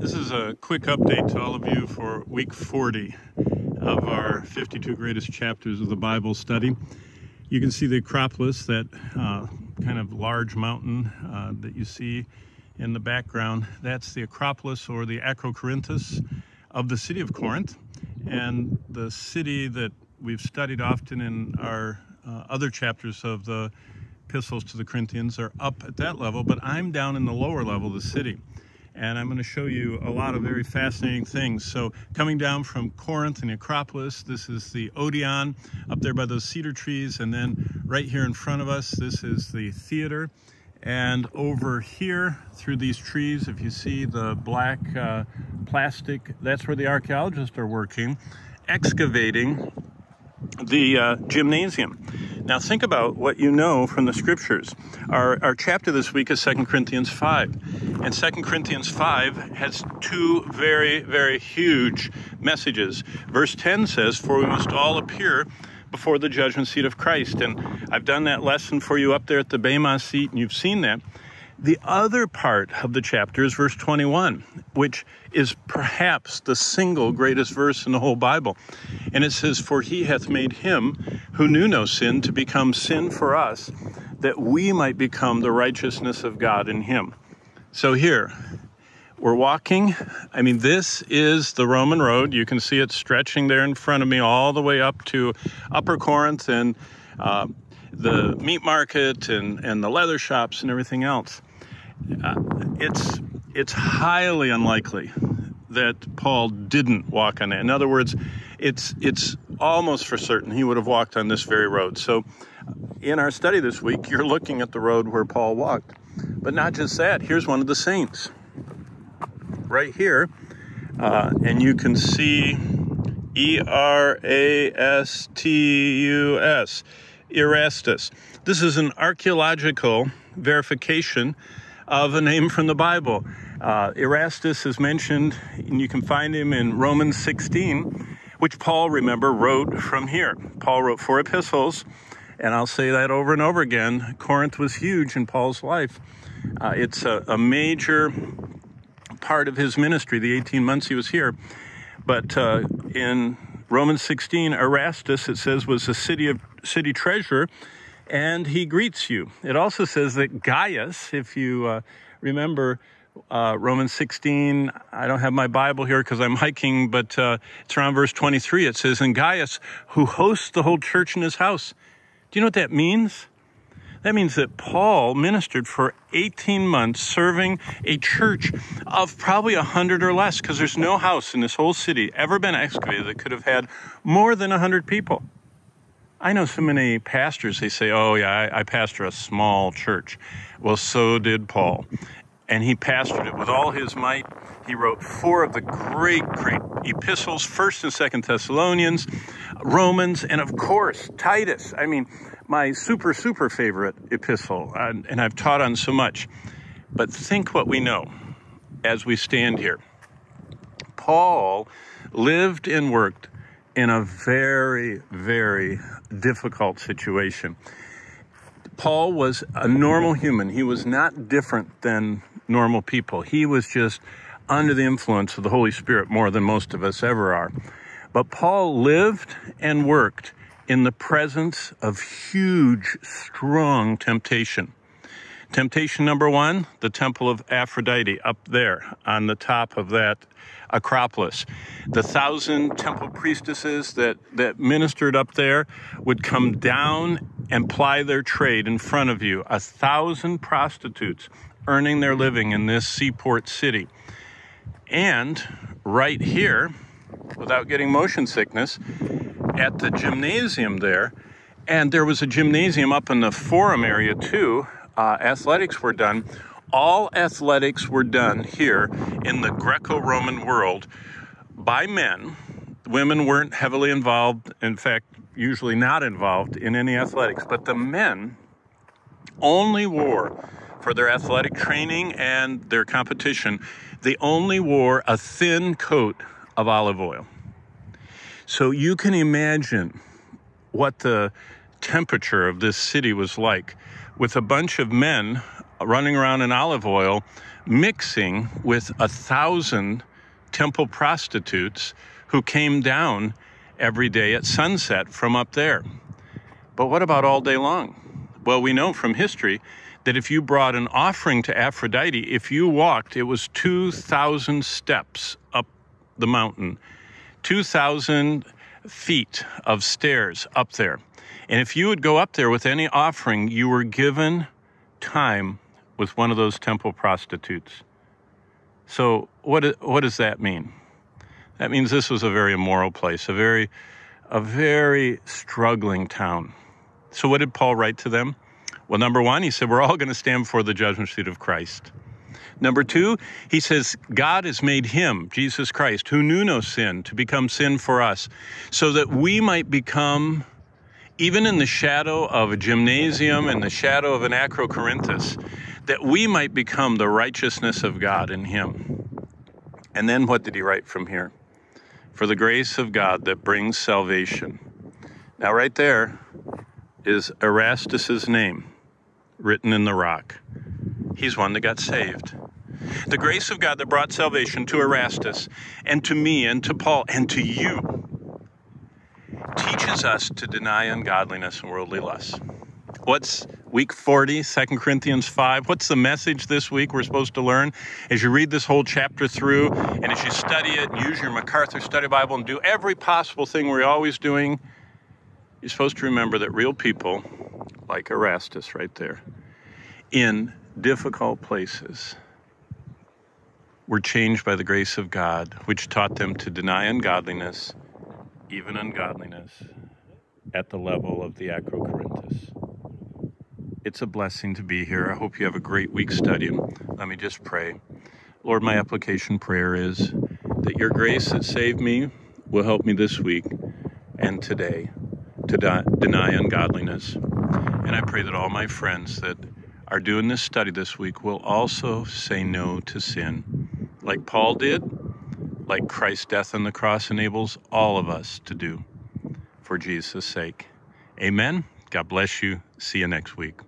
This is a quick update to all of you for week 40 of our 52 greatest chapters of the Bible study. You can see the Acropolis, that uh, kind of large mountain uh, that you see in the background. That's the Acropolis or the Acrocorinthus of the city of Corinth. And the city that we've studied often in our uh, other chapters of the epistles to the Corinthians are up at that level, but I'm down in the lower level of the city and I'm going to show you a lot of very fascinating things. So, coming down from Corinth and Acropolis, this is the Odeon up there by those cedar trees, and then right here in front of us, this is the theater. And over here, through these trees, if you see the black uh, plastic, that's where the archaeologists are working, excavating the uh, gymnasium. Now, think about what you know from the scriptures. Our, our chapter this week is 2 Corinthians 5. And 2 Corinthians 5 has two very, very huge messages. Verse 10 says, For we must all appear before the judgment seat of Christ. And I've done that lesson for you up there at the Bema seat, and you've seen that. The other part of the chapter is verse 21, which is perhaps the single greatest verse in the whole Bible. And it says, For he hath made him who knew no sin to become sin for us, that we might become the righteousness of God in him. So here, we're walking. I mean, this is the Roman road. You can see it stretching there in front of me all the way up to Upper Corinth and uh, the meat market and, and the leather shops and everything else it's it's highly unlikely that Paul didn't walk on it. In other words, it's it's almost for certain he would have walked on this very road. So, in our study this week, you're looking at the road where Paul walked. But not just that. Here's one of the saints, right here, uh, and you can see E R A S T U S, Erastus. This is an archaeological verification of a name from the Bible. Uh, Erastus is mentioned, and you can find him in Romans 16, which Paul, remember, wrote from here. Paul wrote four epistles, and I'll say that over and over again. Corinth was huge in Paul's life. Uh, it's a, a, major part of his ministry, the 18 months he was here. But uh, in Romans 16, Erastus, it says, was a city of city treasurer and he greets you. It also says that Gaius, if you uh, remember uh, Romans 16, I don't have my Bible here because I'm hiking, but uh, it's around verse 23. It says, And Gaius, who hosts the whole church in his house. Do you know what that means? That means that Paul ministered for 18 months serving a church of probably 100 or less because there's no house in this whole city ever been excavated that could have had more than 100 people. I know so many pastors, they say, oh, yeah, I, I pastor a small church. Well, so did Paul. And he pastored it with all his might. He wrote four of the great, great epistles, 1st and 2nd Thessalonians, Romans, and of course, Titus. I mean, my super, super favorite epistle, and I've taught on so much. But think what we know as we stand here. Paul lived and worked in a very, very difficult situation. Paul was a normal human. He was not different than normal people. He was just under the influence of the Holy Spirit more than most of us ever are. But Paul lived and worked in the presence of huge, strong temptation. Temptation number one, the temple of Aphrodite up there on the top of that Acropolis. The thousand temple priestesses that, that ministered up there would come down and ply their trade in front of you. A thousand prostitutes earning their living in this seaport city. And right here, without getting motion sickness, at the gymnasium there, and there was a gymnasium up in the forum area too uh, athletics were done, all athletics were done here in the Greco Roman world by men. Women weren't heavily involved, in fact, usually not involved in any athletics, but the men only wore for their athletic training and their competition, they only wore a thin coat of olive oil. So you can imagine what the temperature of this city was like with a bunch of men running around in olive oil mixing with a thousand temple prostitutes who came down every day at sunset from up there. But what about all day long? Well, we know from history that if you brought an offering to Aphrodite, if you walked, it was 2,000 steps up the mountain, 2,000 feet of stairs up there. And if you would go up there with any offering, you were given time with one of those temple prostitutes. So, what, what does that mean? That means this was a very immoral place, a very, a very struggling town. So, what did Paul write to them? Well, number one, he said, We're all going to stand before the judgment seat of Christ. Number two, he says, God has made him, Jesus Christ, who knew no sin, to become sin for us, so that we might become, even in the shadow of a gymnasium, in the shadow of an Acrocorinthus, that we might become the righteousness of God in him. And then what did he write from here? For the grace of God that brings salvation. Now, right there is Erastus's name written in the rock. He's one that got saved. The grace of God that brought salvation to Erastus and to me and to Paul and to you teaches us to deny ungodliness and worldly lusts. What's week 40, 2 Corinthians 5? What's the message this week we're supposed to learn? As you read this whole chapter through, and as you study it, and use your MacArthur Study Bible, and do every possible thing we're always doing, you're supposed to remember that real people, like Erastus right there, in difficult places, were changed by the grace of God, which taught them to deny ungodliness, even ungodliness, at the level of the Acrocorinthus. It's a blessing to be here. I hope you have a great week studying. Let me just pray. Lord, my application prayer is that your grace that saved me will help me this week and today to deny ungodliness. And I pray that all my friends that are doing this study this week will also say no to sin, like Paul did, like Christ's death on the cross enables all of us to do for Jesus' sake. Amen. God bless you. See you next week.